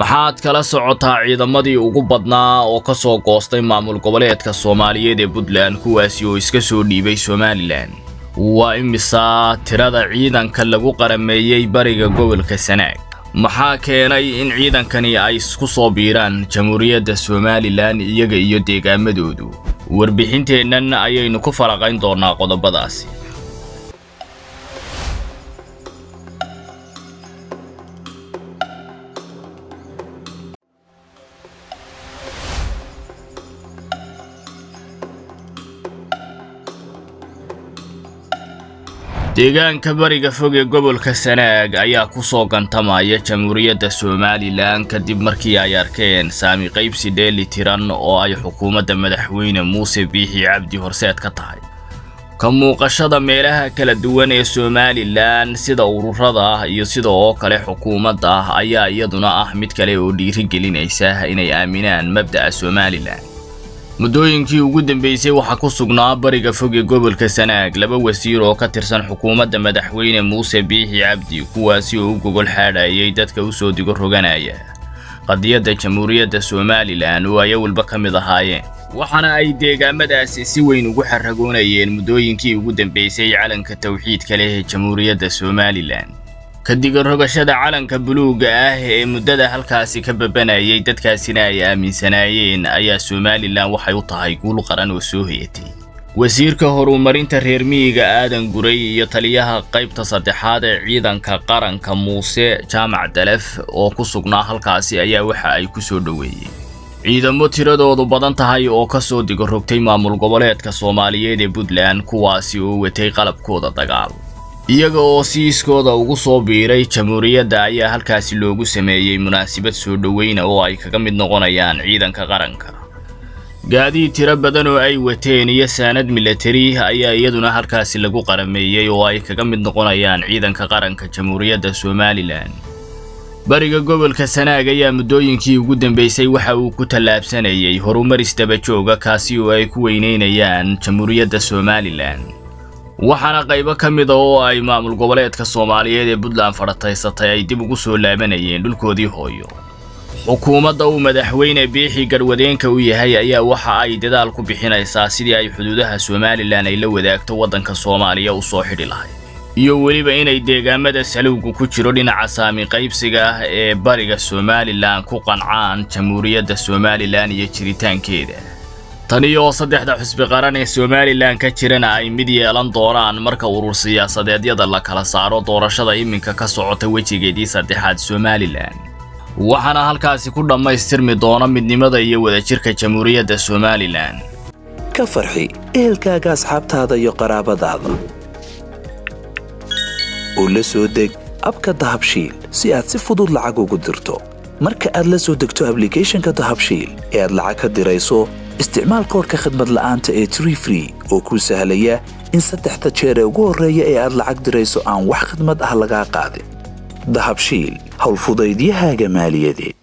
maxaad kala socotaa ciidamadii ugu badnaa oo ka soo goostay maamul goboleedka soomaaliyeed ee puntland kuwaasi oo iska soo dhiibay somalilan waa imisaa tirada ciidanka lagu qarameeyey bariga gobolka sanaag maxaa keenay in ciidankani ay isku soo biiraan jamhuuriyadda somalilan iyaga iyo deegaamadoodu warbixinteennan ayaynu ku falaqayn doonaa qodobadaasi deegaanka bariga fog ee gobolka sanaag ayaa ku soo gantamaya jamhuuriyadda somalilan kadib markii ay arkeen saami qaybsi dheeli tiran oo ay xukuumadda madaxweyne muuse biixi cabdi horseed ka tahay. Ka muuqashada meelaha kala duwan ee somalilan sida ururada iyo sida oo kale xukuumadda ayaa iyaduna ah mid kale oo dhiirigelinaysa inay aaminaan mabda'a somalilan muddooyinkii ugu dambeysay waxaa ku sugnaa bariga fog ee gobolka sanaag laba wasiir oo ka tirsan xukuumadda madaxweyne muuse biixi cabdi kuwaasi oo u gogol xaadhayay dadka u soo digo roganaya. Qadiyadda jamhuuriyadda somalilan oo ay awalba ka mid ahaayeen. Waxaana ay deegaamadaasi si weyn ugu xaragoonayeen muddooyinkii ugu dambeysay calanka tawxiidka leh ee jamhuuriyadda somalilan kadiga rogashada calanka buluugga ah ee muddada halkaasi ka babanayay dadkaasina ay aaminsanaayeen ayaa somalilan waxay u tahay guul qaran oo soo hoyatay wasiirka horumarinta reer miyiga aadan guray iyo taliyaha qaybta saddexaad ee ciidanka qaranka muuse jaamac dalef oo ku sugnaa halkaasi ayaa waxa ay ku soo dhoweeyeen. Ciidamo tiradoodu badan tahay oo ka soo digo rogtay maamul goboleedka soomaaliyeed ee puntland kuwaasi oo watay qalabkooda dagaal iyaga oo siiskooda ugu soo biiray jamhuuriyadda ayaa halkaasi loogu sameeyey munaasabad soo dhoweyna oo ay kaga mid noqonayaan ciidanka qaranka. Gaadiid tiro badan oo ay wateen iyo saanad milatari ayaa iyaduna halkaasi lagu qarameeyey oo ay kaga mid noqonayaan ciidanka qaranka jamhuuriyadda somalilan bariga gobolka sanaag ayaa muddooyinkii ugu dambeysay waxa uu ku tallaabsanayay horumaris dabajooga kaasi oo ay ku weyneynayaan jamhuuriyadda somalilan waxaana qaybo ka mida oo ay maamul goboleedka soomaaliyeed ee puntland fadhataysatay ay dib ugu soo laabanayeen dhulkoodii hooyo. Xukuumadda uu madaxweyne biixi garwadeenka u yahay ayaa waxa ay dadaal ku bixinaysaa sidii ay xuduudaha somalilan ay la wadaagto waddanka soomaaliya u soo xidhi lahayd iyo weliba inay deegaamada salowgu ku jiro dhinaca saami qaybsiga ah ee bariga somalilan ku qancaan jamhuuriyadda somalilan iyo jiritaankeeda tani oo saddexda xusbi qaran ee somalilan ka jirana ay mid yeelan doonaan marka urur siyaasadeedyada la kala saaro doorashada iminka ka socota wejigeedii saddexaad somalilan waxaana halkaasi ku dhammaystirmi doona midnimada iyo wadajirka jamhuuriyadda somalilan ka farxi ehelkaaga asxaabtaada iyo qaraabadaada. Oo la soo deg abka dahabshiil si aad si fudud lacag ugu dirto. Marka aad la soo degto ablicathonka dahabshiil ee aad lacag ka dirayso isticmaal koorka khadmad la'aanta ee tree free oo kuu sahlaya in saddexda jeer ee ugu horreeya ee aad lacag dirayso aan wax khadmad ah lagaa qaadin dahabshiil howlfudaydiyahaaga maaliyadeed